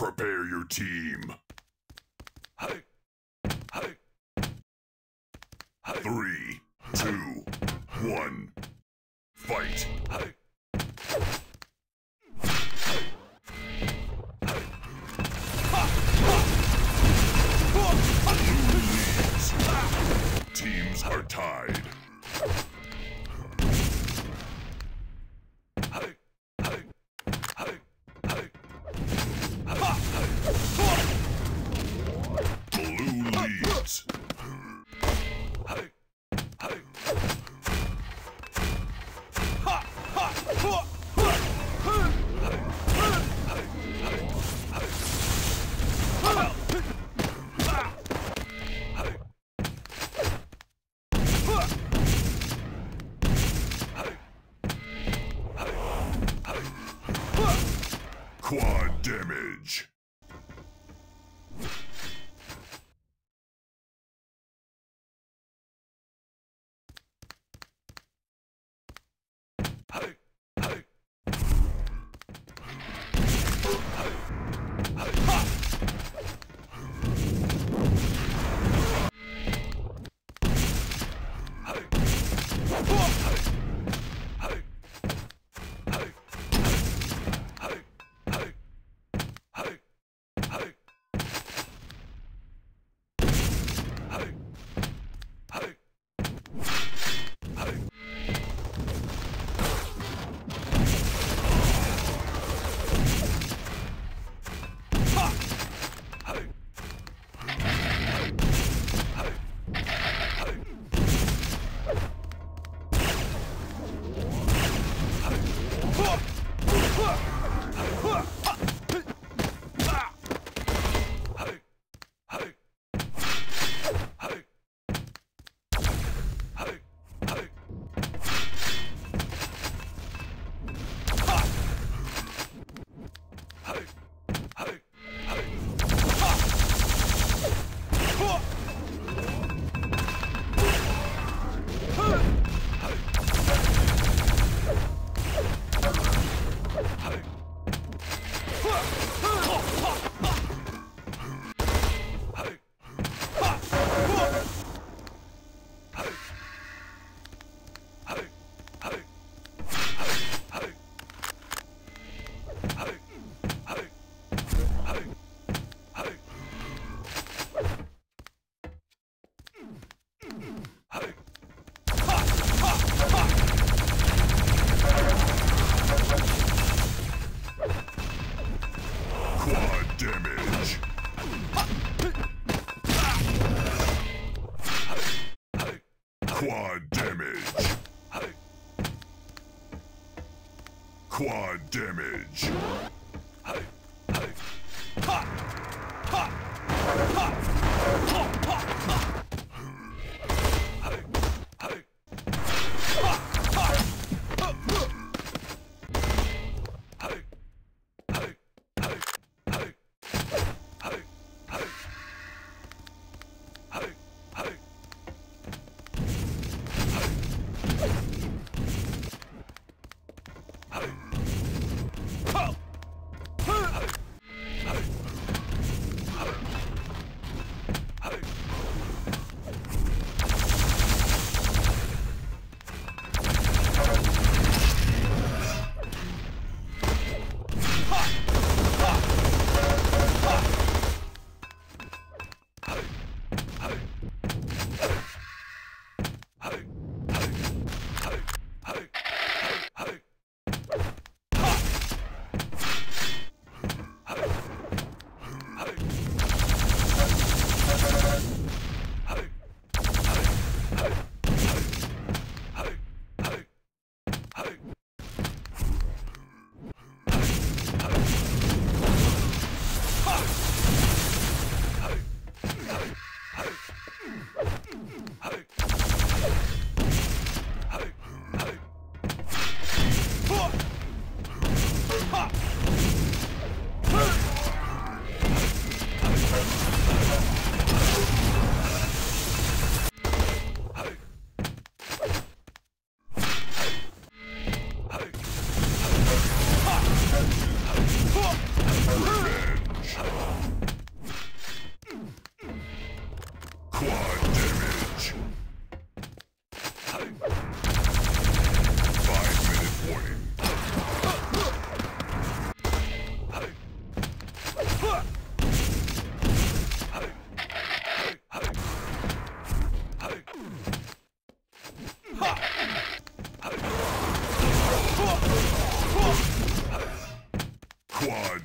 Prepare your team. Quad damage. Quad Quad damage.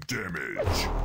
Damage.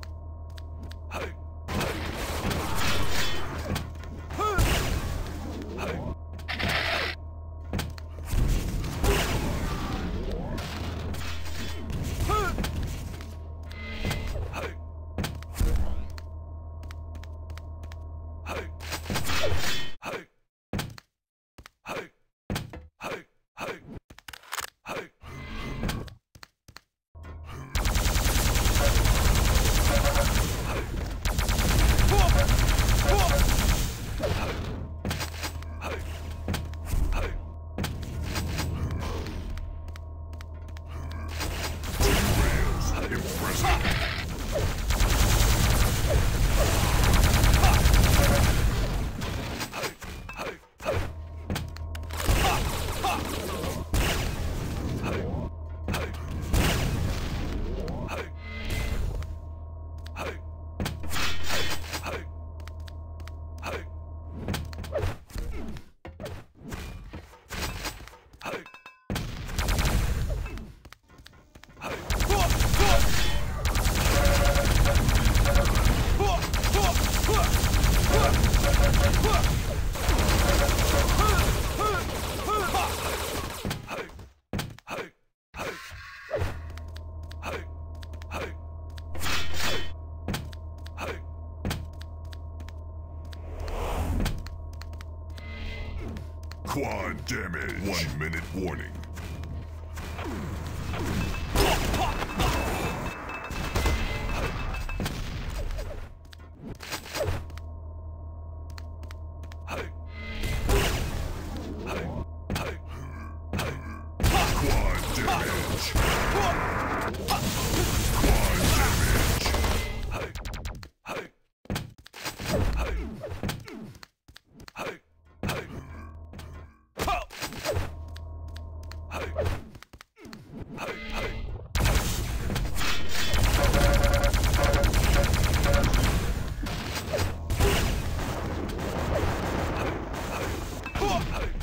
damage. One minute warning. Oh!